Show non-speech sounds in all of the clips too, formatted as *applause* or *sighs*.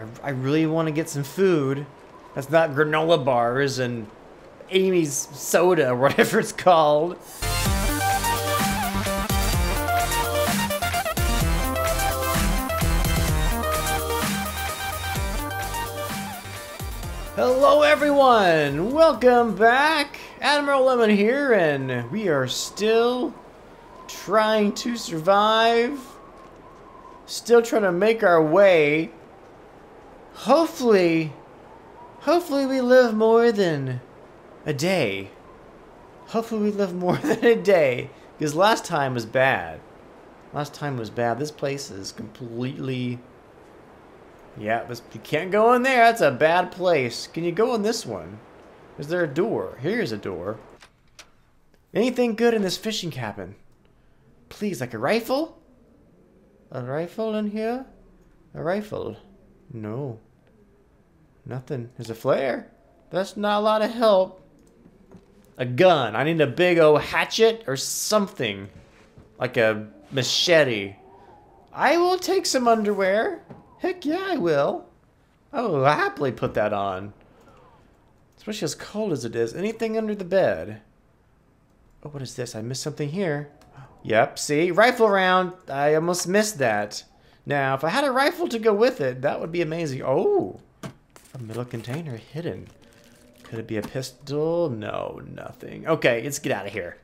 I, I really want to get some food. That's not granola bars and Amy's soda *laughs* whatever it's called. Hello everyone! Welcome back! Admiral Lemon here and we are still trying to survive. Still trying to make our way. Hopefully, hopefully we live more than a day. Hopefully we live more *laughs* than a day. Because last time was bad. Last time was bad. This place is completely... Yeah, this, you can't go in there. That's a bad place. Can you go in this one? Is there a door? Here's a door. Anything good in this fishing cabin? Please, like a rifle? A rifle in here? A rifle? No. Nothing. There's a flare. That's not a lot of help. A gun. I need a big old hatchet or something. Like a machete. I will take some underwear. Heck yeah, I will. I will happily put that on. Especially as cold as it is. Anything under the bed. Oh, what is this? I missed something here. Yep, see? Rifle round. I almost missed that. Now, if I had a rifle to go with it, that would be amazing. Oh, middle container hidden. Could it be a pistol? No, nothing. Okay, let's get out of here.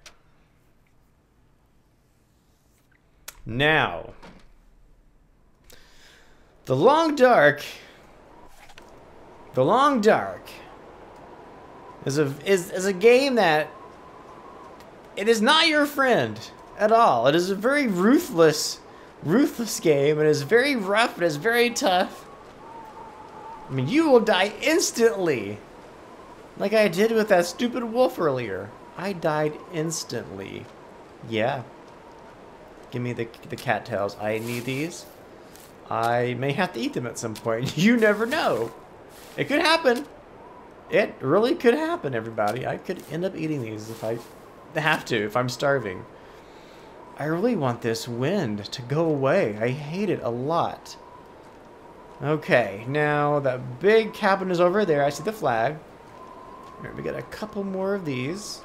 Now, the Long Dark. The Long Dark is a is, is a game that it is not your friend at all. It is a very ruthless, ruthless game. It is very rough. It is very tough. I mean, you will die instantly. Like I did with that stupid wolf earlier. I died instantly. Yeah. Give me the, the cattails. I need these. I may have to eat them at some point. *laughs* You never know. It could happen. It really could happen, everybody. I could end up eating these if I have to, if I'm starving. I really want this wind to go away. I hate it a lot. Okay, now that big cabin is over there. I see the flag. Right, we got a couple more of these.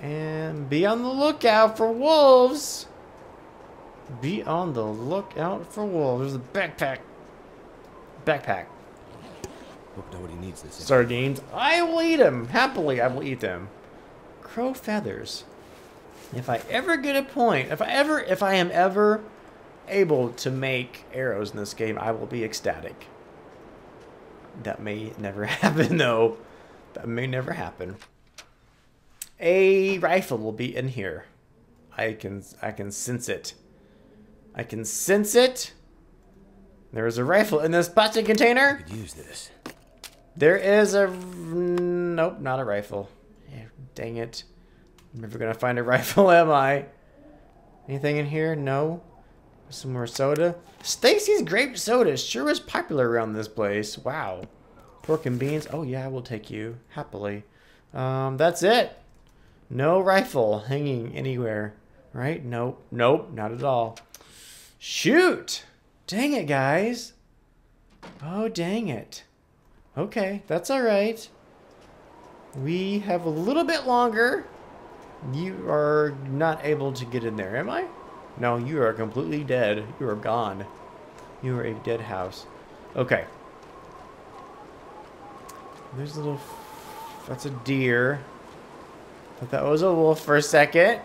And be on the lookout for wolves. Be on the lookout for wolves. There's a backpack. Backpack. Hope nobody needs this. Sardines. I will eat them. Happily, I will eat them. Crow feathers. If I ever get a point, if I ever, if I am ever able to make arrows in this game, I will be ecstatic. That may never *laughs* happen, though. That may never happen. A rifle will be in here. I can, I can sense it. I can sense it. There is a rifle in this plastic container. I Could use this. There is a... Nope, not a rifle. Yeah, dang it. I'm never gonna find a *laughs* rifle, am I? Anything in here? No. Some more soda. Stacy's grape soda sure is popular around this place. Wow. Pork and beans. Oh yeah, I will take you happily. Um, that's it. No rifle hanging anywhere, right? Nope. Nope. Not at all. Shoot! Dang it, guys. Oh, dang it. Okay, that's all right. We have a little bit longer. You are not able to get in there, am I? No, you are completely dead. You are gone. You are a dead house. Okay. There's a little... That's a deer. Thought that was a wolf for a second.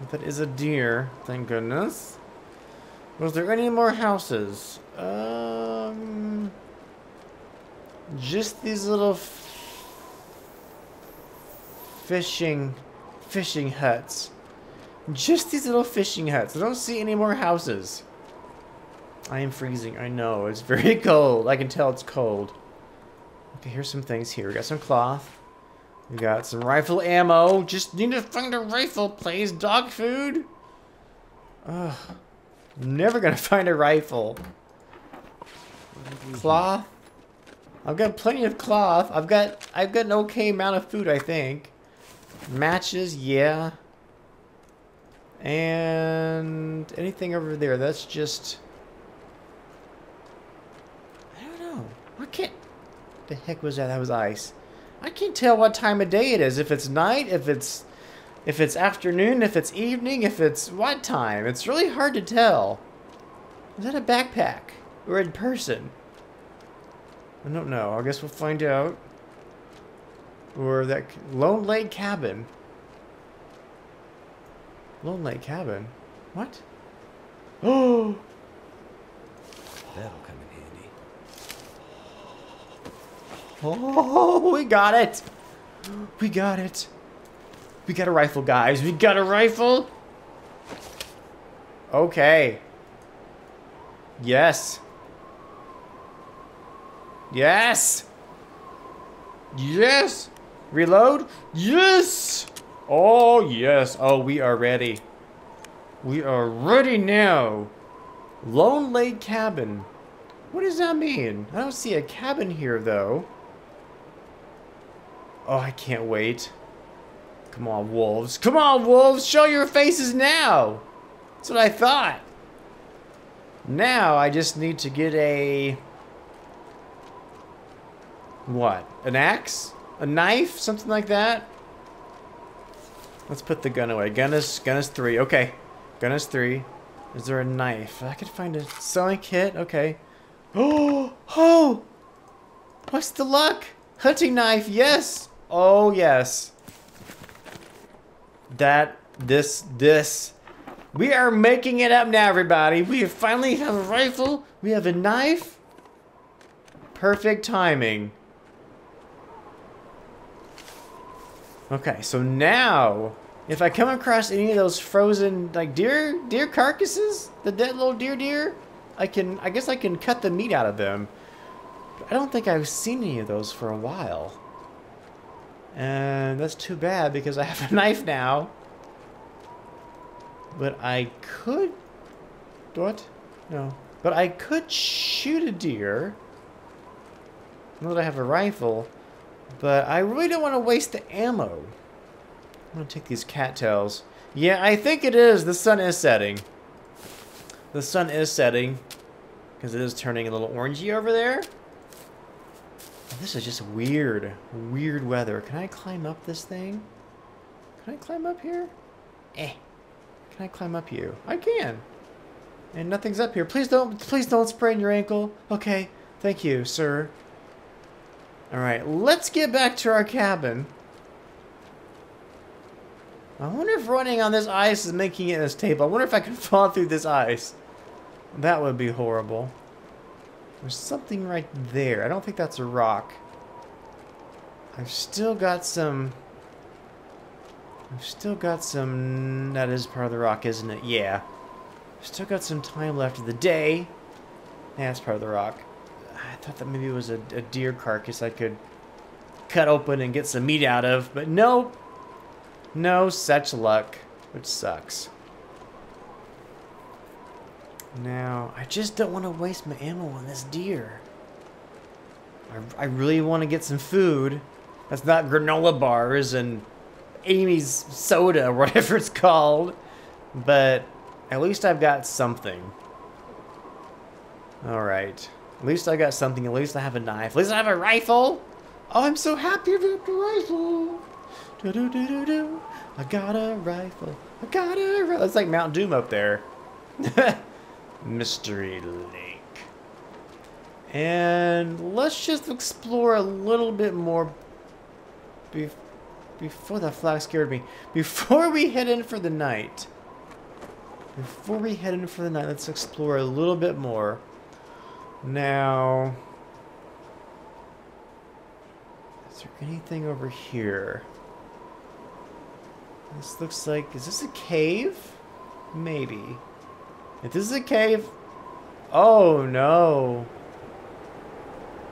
But that is a deer. Thank goodness. Was there any more houses? Um... Just these little fishing fishing huts. Just these little fishing huts. I don't see any more houses. I am freezing. I know. It's very *laughs* cold. I can tell it's cold. Okay, here's some things here. We got some cloth. We got some rifle ammo. Just need to find a rifle, please. Dog food. Ugh. Never gonna *laughs* find a rifle. Cloth. I've got plenty of cloth. I've got I've got an okay amount of food, I think. Matches, yeah. And anything over there, that's just I don't know. I can't... The heck was that? That was ice. I can't tell what time of day it is. If it's night, if it's if it's afternoon, if it's evening, if it's what time. It's really hard to tell. Is that a backpack or in person? I don't know. I guess we'll find out. Or that Lone Lake Cabin. Lone Lake Cabin. What? Oh, *gasps* That'll come in handy. oh, we got it. We got it. We got a rifle, guys. We got a rifle. Okay. Yes. Yes. Yes. Reload. Yes. Oh, yes. Oh, we are ready. We are ready now. Lone Lake Cabin. What does that mean? I don't see a cabin here, though. Oh, I can't wait. Come on, wolves. Come on, wolves. Show your faces now. That's what I thought. Now, I just need to get a... What? An axe? A knife? Something like that? Let's put the gun away. Gun is, gun is three. Okay. Gun is three. Is there a knife? I could find a sewing kit. Okay. Oh! *gasps* Oh! What's the luck? Hunting knife, yes! Oh, yes. That, this, this. We are making it up now, everybody. We finally have a rifle. We have a knife. Perfect timing. Okay, so now, if I come across any of those frozen, like deer, deer carcasses, the dead little deer deer, I can, I guess I can cut the meat out of them. But I don't think I've seen any of those for a while. And that's too bad because I have a *laughs* knife now. But I could, what? No. But I could shoot a deer. Now that I have a rifle. But I really don't want to waste the ammo. I'm going to take these cattails. Yeah, I think it is. The sun is setting. The sun is setting. Because it is turning a little orangey over there. This is just weird. Weird weather. Can I climb up this thing? Can I climb up here? Eh. Can I climb up you? I can. And nothing's up here. Please don't please don't sprain your ankle. Okay. Thank you, sir. Alright, let's get back to our cabin. I wonder if running on this ice is making it unstable. I wonder if I can *laughs* fall through this ice. That would be horrible. There's something right there. I don't think that's a rock. I've still got some... I've still got some... That is part of the rock, isn't it? Yeah. Still got some time left of the day. Yeah, that's part of the rock. I thought that maybe it was a, a deer carcass I could cut open and get some meat out of, but no. No such luck, which sucks. Now, I just don't want to waste my ammo on this deer. I, I really want to get some food. That's not granola bars and Amy's soda *laughs* whatever it's called. But at least I've got something. Alright. At least I got something. At least I have a knife. At least I have a rifle. Oh, I'm so happy about the rifle. Do do do do do. I got a rifle. I got a rifle. It's like Mount Doom up there. *laughs* Mystery Lake. And let's just explore a little bit more bef before that flag scared me. Before we head in for the night. Before we head in for the night, let's explore a little bit more. Now, is there anything over here? This looks like, is this a cave? Maybe. If this is a cave, oh no.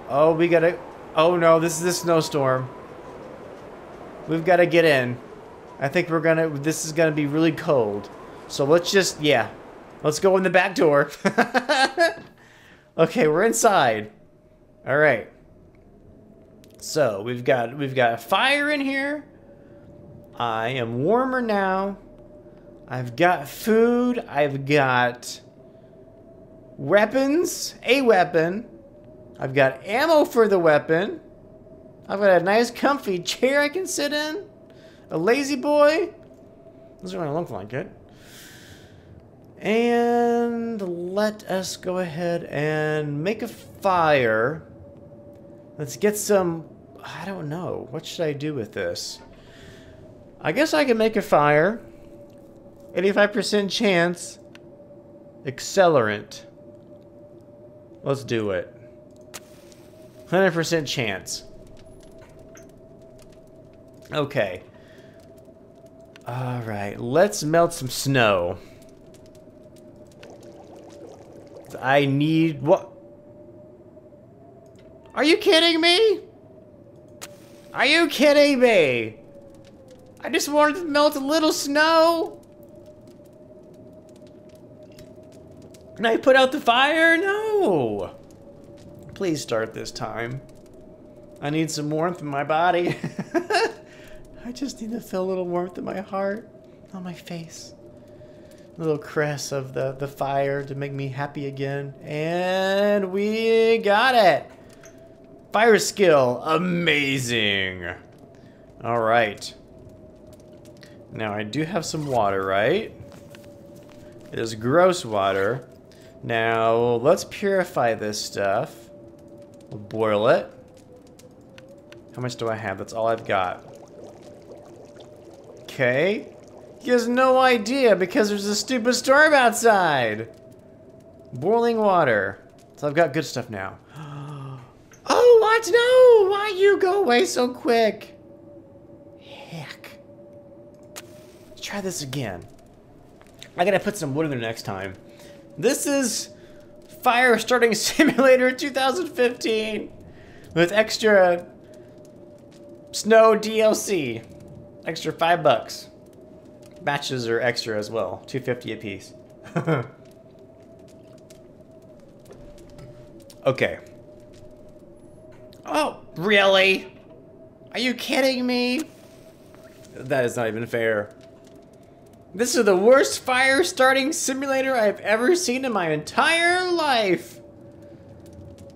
Oh, we gotta, oh no, this is a snowstorm. We've gotta get in. I think we're gonna, this is gonna be really cold. So let's just, yeah. Let's go in the back door. *laughs* okay, we're inside. All right. So we've got we've got a fire in here. I am warmer now. I've got food. I've got weapons. A weapon. I've got ammo for the weapon. I've got a nice comfy chair I can sit in. A lazy boy. Doesn't really look like it. And let us go ahead and make a fire. Let's get some... I don't know. What should I do with this? I guess I can make a fire. 85% chance. Accelerant. Let's do it. 100% chance. Okay. Alright, let's melt some snow. I need... What? Are you kidding me? Are you kidding me? I just wanted to melt a little snow. And I put out the fire? No. Please start this time. I need some warmth in my body. *laughs* I just need to feel a little warmth in my heart, on my face. Little caress of the, the fire to make me happy again. And we got it. Fire skill, amazing. All right. Now I do have some water, right? It is gross water. Now let's purify this stuff. We'll boil it. How much do I have? That's all I've got. Okay. He has no idea because there's a stupid storm outside. Boiling water. So I've got good stuff now. *gasps* Oh, what? No! Why you go away so quick? Heck. Let's try this again. I gotta put some wood in there next time. This is Fire Starting *laughs* Simulator 2015 with extra snow DLC. Extra five bucks. Matches are extra as well, 250 a piece. *laughs* okay. Oh, really? Are you kidding me? That is not even fair. This is the worst fire starting simulator I've ever seen in my entire life.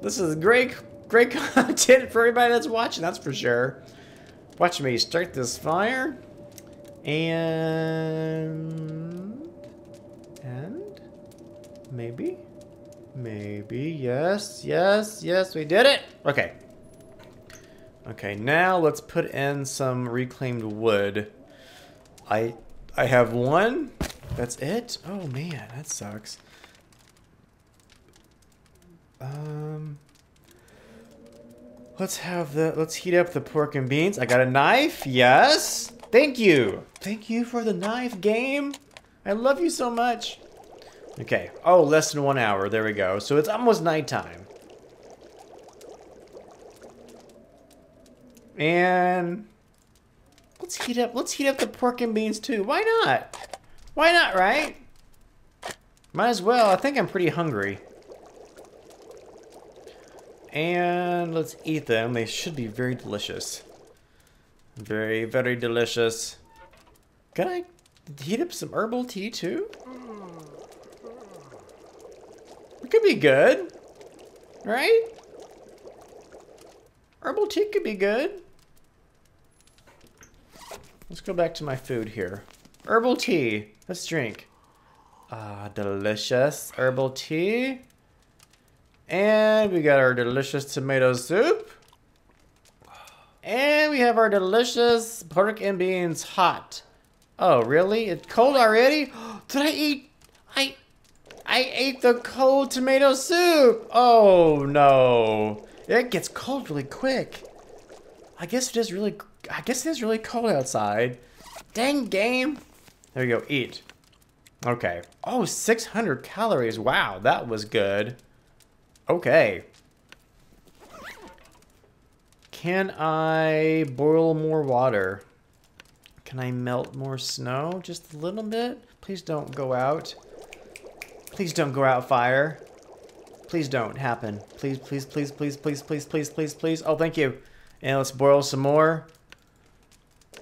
This is great, great *laughs* content for everybody that's watching, that's for sure. Watch me start this fire. And... And... Maybe? Maybe, yes, yes, yes, we did it! Okay. Okay, now let's put in some reclaimed wood. I I have one. That's it? Oh man, that sucks. Um Let's have the let's heat up the pork and beans. I got a knife. Yes. Thank you. Thank you for the knife game. I love you so much. Okay. Oh, less than one hour. There we go. So it's almost nighttime. And let's heat up let's heat up the pork and beans too. Why not? Why not, right? Might as well. I think I'm pretty hungry. And let's eat them. They should be very delicious. Very, very delicious. Can I heat up some herbal tea too? It could be good. Right? Herbal tea could be good. Let's go back to my food here. Herbal tea. Let's drink. Ah, delicious herbal tea. And we got our delicious tomato soup. And we have our delicious pork and beans hot. Oh, really? It's cold already? *gasps* Did I eat? I I ate the cold tomato soup. Oh, no. It gets cold really quick. I guess it is really I guess it is really cold outside. Dang game. There you go, eat. Okay. Oh, 600 calories. Wow, that was good. Okay. Can I boil more water? Can I melt more snow? Just a little bit? Please don't go out. Please don't go out fire. Please don't happen. Please, please, please, please, please, please, please, please, please. Oh, thank you. And let's boil some more.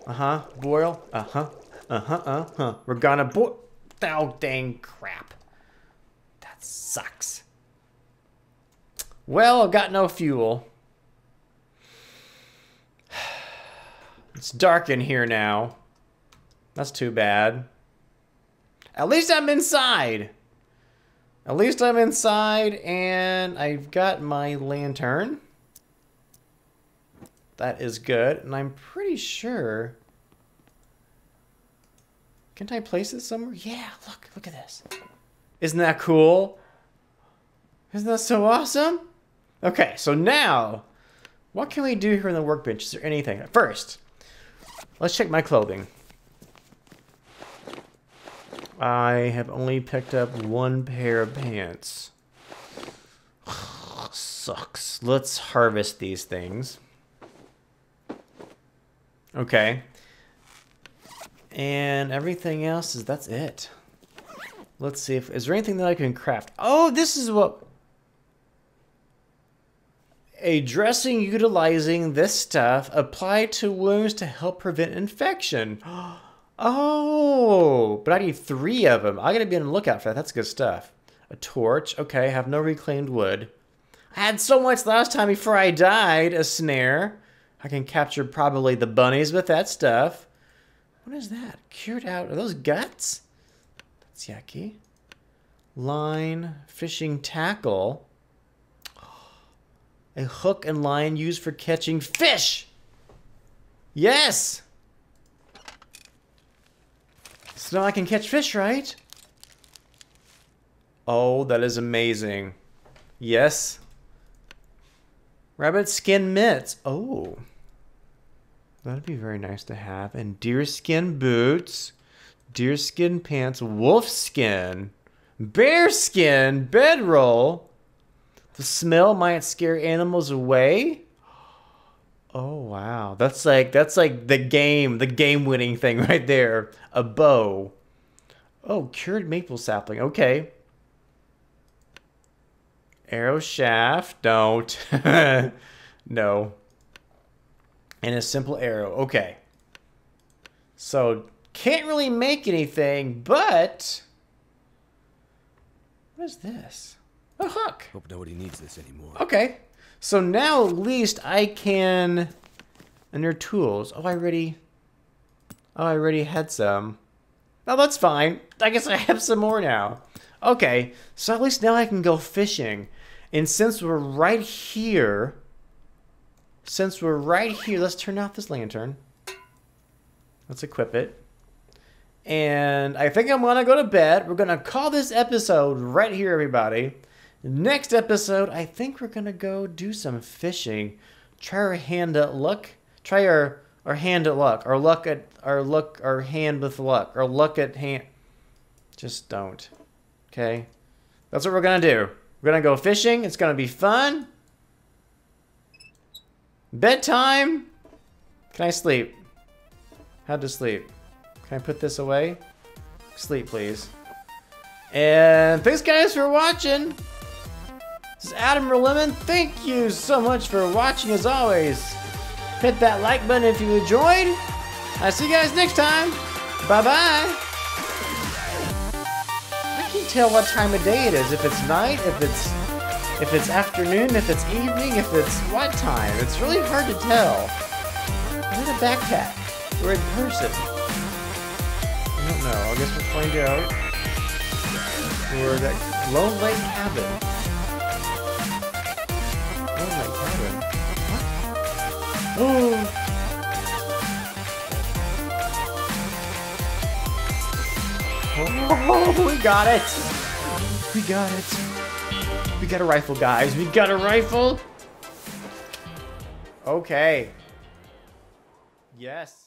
Uh-huh. Boil. Uh-huh. Uh-huh. Uh-huh. We're gonna boil. Oh, dang crap. That sucks. Well, I've got no fuel. It's dark in here now. That's too bad. At least I'm inside. At least I'm inside and I've got my lantern. That is good. And I'm pretty sure... Can't I place it somewhere? Yeah, look, look at this. Isn't that cool? Isn't that so awesome? Okay, so now, what can we do here in the workbench? Is there anything? First, let's check my clothing. I have only picked up one pair of pants. *sighs* Sucks. Let's harvest these things. Okay. And everything else is that's it. Let's see if is there anything that I can craft. Oh, this is what a dressing utilizing this stuff applied to wounds to help prevent infection. *gasps* Oh, but I need three of them. I gotta be on the lookout for that. That's good stuff. A torch. Okay, I have no reclaimed wood. I had so much last time before I died. A snare. I can capture probably the bunnies with that stuff. What is that? Cured gut. Are those guts? That's yucky. Line. Fishing tackle. A hook and line used for catching fish. Yes! So now I can catch fish, right? Oh, that is amazing. Yes. Rabbit skin mitts. Oh. That'd be very nice to have. And deerskin boots, deerskin pants, wolf skin, bear skin, bedroll. The smell might scare animals away. Oh wow, that's like that's like the game, the game-winning thing *laughs* right there. A bow. Oh, cured maple sapling. Okay. Arrow shaft. Don't. *laughs* no. And a simple arrow. Okay. So can't really make anything, but what is this? Oh, A hook. Hope nobody needs this anymore. Okay. So now at least I can... And their tools. Oh, I already... Oh, I already had some. Oh, that's fine. I guess I have some more now. Okay, so at least now I can go fishing. And since we're right here... Since we're right here, let's turn off this lantern. Let's equip it. And I think I'm to go to bed. We're going to call this episode right here, everybody. Next episode, I think we're gonna go do some fishing. Try our hand at luck. Try our our hand at luck. Our luck at our luck. Our hand with luck. Our luck at hand. Just don't. Okay, that's what we're gonna do. We're gonna go fishing. It's gonna be fun. Bedtime. Can I sleep? How to sleep? Can I put this away? Sleep, please. And thanks, guys, for watching. This is Admiral Lemon. Thank you so much for watching as always. Hit that like button if you enjoyed. I'll see you guys next time. Bye-bye. I can't tell what time of day it is. If it's night, if it's if it's afternoon, if it's evening, if it's what time. It's really hard to tell. I'm in a backpack. We're in person. I don't know. I guess we'll find out. We're at Lone Lake Cabin. Oh. we got it. We got it. We got a rifle, guys. We got a rifle. Okay. Yes.